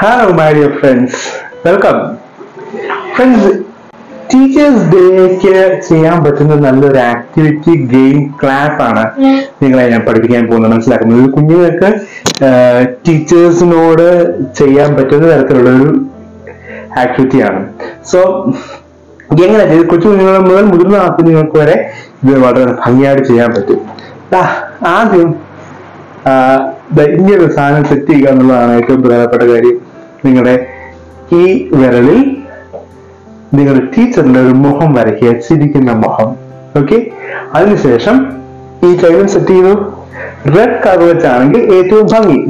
Hello my dear friends welcome friends teachers ഡേക്ക് ചെയ്യാൻ പറ്റുന്ന നല്ലൊരു ആക്ടിവിറ്റി ഗെയിം ക്ലാസ് ആണ് നിങ്ങളെ ഞാൻ പഠിപ്പിക്കാൻ പോകുന്നത്. മനസ്സിലാക്കുന്നത്? കുഞ്ഞുങ്ങൾക്ക് ടീച്ചേഴ്സിനോട് ചെയ്യാൻ പറ്റുന്ന തരത്തിലുള്ള ഒരു ആക്ടിവിറ്റിയാണ് സോ എങ്ങനെ? ചെയ്ത് കൊച്ചു കുഞ്ഞുങ്ങൾ മുതൽ മുതിർന്ന കുഞ്ഞുങ്ങൾക്ക് വരെ ഇത് വളരെ ഭംഗിയായിട്ട് ചെയ്യാൻ പറ്റും. ആദ്യം ഇങ്ങനെ ഒരു സാധനം സെറ്റ് ചെയ്യുക എന്നുള്ളതാണ് ഏറ്റവും പ്രധാനപ്പെട്ട കാര്യം. നിങ്ങളുടെ ഈ വിരലിൽ നിങ്ങളുടെ ടീച്ചറിന്റെ ഒരു മുഖം വരയ്ക്കുക ചിരിക്കുന്ന മുഖം. ഓക്കെ അതിനുശേഷം ഈ കൈലും സെറ്റ് ചെയ്തു. റെഡ് കളർ വെച്ചാണെങ്കിൽ ഏറ്റവും ഭംഗി.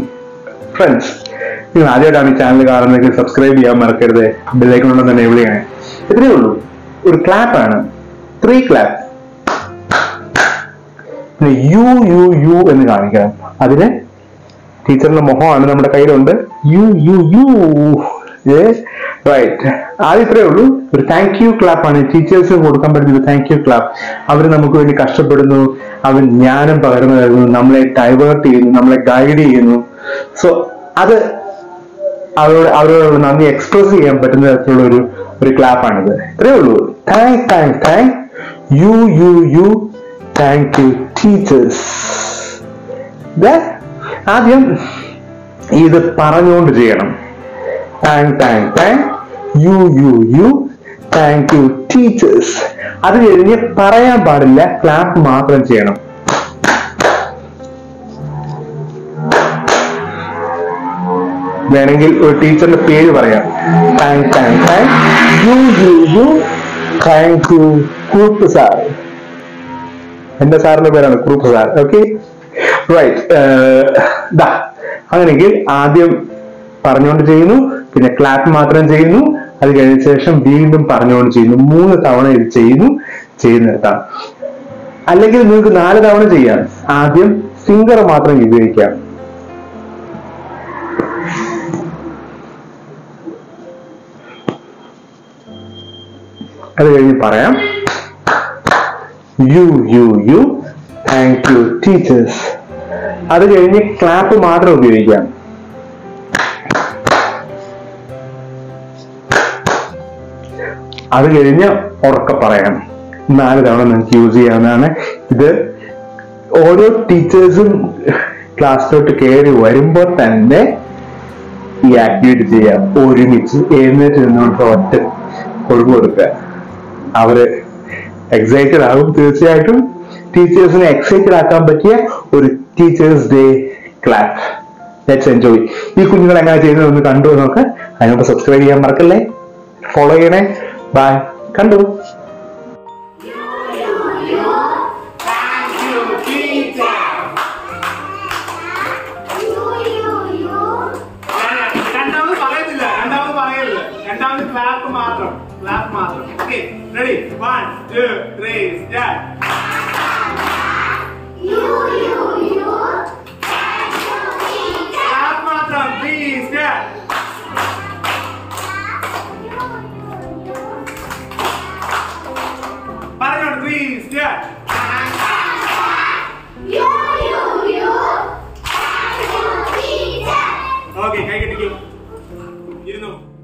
ഫ്രണ്ട്സ് നിങ്ങൾ ആദ്യമായിട്ടാണ് ഈ ചാനൽ കാണുന്നതെങ്കിൽ സബ്സ്ക്രൈബ് ചെയ്യാൻ മറക്കരുത്. ബെല്ലൈക്കൺ ഉണ്ടെന്ന് തന്നെ വിളിയാണ് ഇത്രയേ ഉള്ളൂ. ഒരു ക്ലാപ്പാണ് ത്രീ ക്ലാപ്പ് പിന്നെ യു യു യു എന്ന് കാണിക്കണം. അതിന് ടീച്ചറിന്റെ മുഖമാണ് നമ്മുടെ കയ്യിലുണ്ട്. U you U. റൈറ്റ് ആദ്യം ഇത്രയേ ഉള്ളൂ. ഒരു താങ്ക് യു ക്ലാപ്പ് ആണ്. ടീച്ചേഴ്സിന് കൊടുക്കാൻ പറ്റുന്ന ഒരു താങ്ക് യു ക്ലാപ്പ് അവർ നമുക്ക് വേണ്ടി കഷ്ടപ്പെടുന്നു. അവർ ജ്ഞാനം പകർന്നു തരുന്നു. നമ്മളെ ഡൈവേർട്ട് ചെയ്യുന്നു. നമ്മളെ ഗൈഡ് ചെയ്യുന്നു. സോ അത് അവരോട് അവരോട് നന്ദി എക്സ്പ്രസ് ചെയ്യാൻ പറ്റുന്ന തരത്തിലുള്ള ഒരു ഒരു ക്ലാപ്പാണിത് ഇത്രയേ ഉള്ളൂ. Thank thank thank you you you. Thank you teachers ആദ്യം ഇത് പറഞ്ഞുകൊണ്ട് ചെയ്യണം. Thank thank thank you you you thank you teachers അത് കഴിഞ്ഞ് പറയാൻ പാടില്ല ക്ലാപ്പ് മാത്രം ചെയ്യണം. വേണമെങ്കിൽ ഒരു ടീച്ചറിന്റെ പേര് പറയാം. Thank thank thank you you you thank you Kurup sir എന്റെ സാറിന്റെ പേരാണ് കുറുപ്പ് സാർ. ഓക്കെ റൈറ്റ് ദാ അങ്ങനെയെങ്കിൽ ആദ്യം പറഞ്ഞുകൊണ്ട് ചെയ്യുന്നു പിന്നെ ക്ലാപ്പ് മാത്രം ചെയ്യുന്നു അത് കഴിഞ്ഞ ശേഷം വീണ്ടും പറഞ്ഞുകൊണ്ട് ചെയ്യുന്നു. മൂന്ന് തവണ ഇത് ചെയ്യുന്നു ചെയ്ത് നിർത്താം അല്ലെങ്കിൽ നിങ്ങൾക്ക് നാല് തവണ ചെയ്യാം. ആദ്യം സിംഗർ മാത്രം ഉപയോഗിക്കാം അത് കഴിഞ്ഞ് പറയാം. You you you thank you teachers അത് കഴിഞ്ഞ് ക്ലാപ്പ് മാത്രം ഉപയോഗിക്കാം. അത് കഴിഞ്ഞ് ഉറക്കെ പറയണം. നാല് തവണ നിങ്ങൾക്ക് യൂസ് ചെയ്യാവുന്നതാണ്. ഇത് ഓരോ ടീച്ചേഴ്സും ക്ലാസ്സിലോട്ട് കയറി വരുമ്പോൾ തന്നെ ഈ ആക്ടിവിറ്റി ചെയ്യാം. ഒരുമിച്ച് എഴുന്നേറ്റ് നിന്നുകൊണ്ട് ഒറ്റ ഒഴിവ് കൊടുക്കുക. അവർ എക്സൈറ്റഡ് ആകും തീർച്ചയായിട്ടും. ടീച്ചേഴ്സിനെ എക്സൈറ്റഡ് ആക്കാൻ പറ്റിയ ഒരു teachers day clap let's enjoy ഈ കുഞ്ഞുങ്ങൾ എങ്ങനെ ചെയ്യുന്നതെന്ന് കണ്ടു നോക്ക്. അതിനൊക്കെ സബ്സ്ക്രൈബ് ചെയ്യാൻ മറക്കല്ലേ? ഫോളോ ചെയ്യണേ. ബൈ കണ്ടു. രണ്ടാമത് ക്ലാപ്പ് മാത്രം. ക്ലാപ്പ് മാത്രം. Okay Ready? One, two, three, step. You, you, you. Step. Step. Okay, can I get? You know.